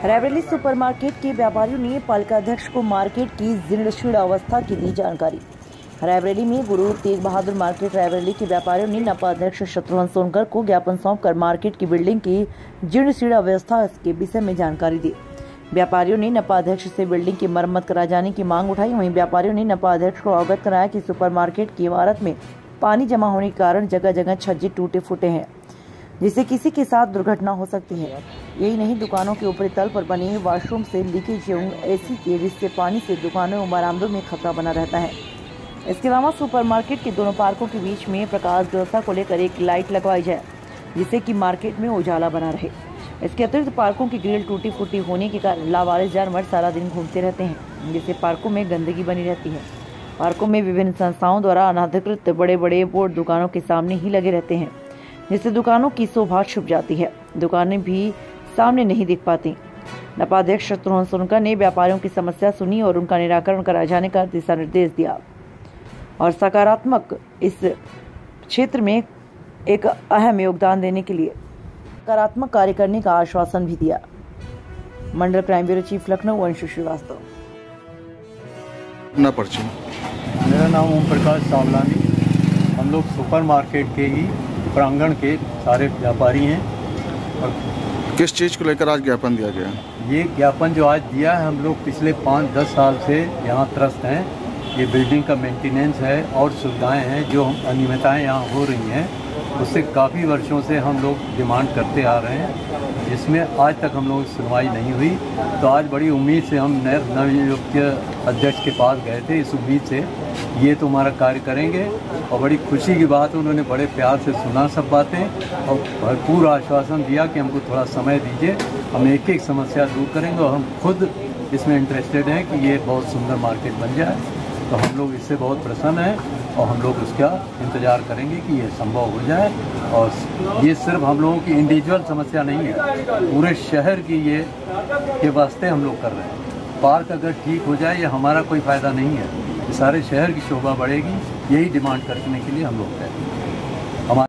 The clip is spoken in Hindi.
रायबरेली सुपरमार्केट के व्यापारियों ने पालिका अध्यक्ष को मार्केट की जीर्ण अवस्था की दी जानकारी। रायबरेली में गुरु तेग बहादुर मार्केट रायबरेली के व्यापारियों ने नपा अध्यक्ष शत्रुघ्न सोनकर को ज्ञापन सौंपकर मार्केट की बिल्डिंग की जीर्ण अवस्था के विषय में जानकारी दी। व्यापारियों ने नपा अध्यक्ष से बिल्डिंग की मरम्मत करा जाने की मांग उठाई। वहीं व्यापारियों ने नपा अध्यक्ष को अवगत कराया कि सुपरमार्केट की इमारत में पानी जमा होने के कारण जगह जगह छज्जे टूटे फूटे हैं। जिससे किसी के साथ दुर्घटना हो सकती है। यही नहीं दुकानों के ऊपरी तल पर बने वॉशरूम से लीकेज एवं एसी के जिससे पानी से दुकानों एवं बरामदों में खतरा बना रहता है। इसके अलावा सुपरमार्केट के दोनों पार्कों के बीच में प्रकाश व्यवस्था को लेकर एक लाइट लगवाई जाए जिससे कि मार्केट में उजाला बना रहे। इसके अतिरिक्त पार्कों की ग्रिल टूटी फूटी होने के कारण लावारिस जानवर सारा दिन घूमते रहते हैं जिससे पार्कों में गंदगी बनी रहती है। पार्कों में विभिन्न संस्थाओं द्वारा अनाधिकृत बड़े बड़े बोर्ड दुकानों के सामने ही लगे रहते हैं। जिससे दुकानों की शोभा छुप जाती है। दुकानें भी सामने नहीं दिख पाती। नपाध्यक्ष शत्रुघ्न सोनकर ने व्यापारियों की समस्या सुनी और उनका निराकरण कराए जाने का दिशा निर्देश दिया। और सकारात्मक इस क्षेत्र में एक अहम योगदान देने के लिए सकारात्मक कार्य करने का आश्वासन भी दिया। मंडल crime bureau chief Lucknow Anshu Srivastava. अपना परिचय। मेरा नाम ओम प्रकाश सावलानी। हम लोग सुपर मार्केट के ही प्रांगण के सारे व्यापारी हैं। और किस चीज़ को लेकर आज ज्ञापन दिया गया? ये ज्ञापन जो आज दिया है हम लोग पिछले पाँच दस साल से यहाँ त्रस्त हैं। ये बिल्डिंग का मेंटेनेंस है और सुविधाएँ हैं जो हम अनियमितताएँ यहाँ हो रही हैं। उससे काफ़ी वर्षों से हम लोग डिमांड करते आ रहे हैं, जिसमें आज तक हम लोग सुनवाई नहीं हुई। तो आज बड़ी उम्मीद से हम नए नवनियुक्त अध्यक्ष के पास गए थे, इस उम्मीद से ये तो हमारा कार्य करेंगे। और बड़ी खुशी की बात उन्होंने बड़े प्यार से सुना सब बातें। और भरपूर आश्वासन दिया कि हमको थोड़ा समय दीजिए, हम एक एक समस्या दूर करेंगे और हम खुद इसमें इंटरेस्टेड हैं कि ये बहुत सुंदर मार्केट बन जाए। तो हम लोग इससे बहुत प्रसन्न हैं और हम लोग इसका इंतज़ार करेंगे कि ये संभव हो जाए। और ये सिर्फ़ हम लोगों की इंडिविजुअल समस्या नहीं है, पूरे शहर की ये, के वास्ते हम लोग कर रहे हैं। पार्क अगर ठीक हो जाए, ये हमारा कोई फ़ायदा नहीं है। सारे शहर की शोभा बढ़ेगी, यही डिमांड करने के लिए हम लोग कह रहे हैं।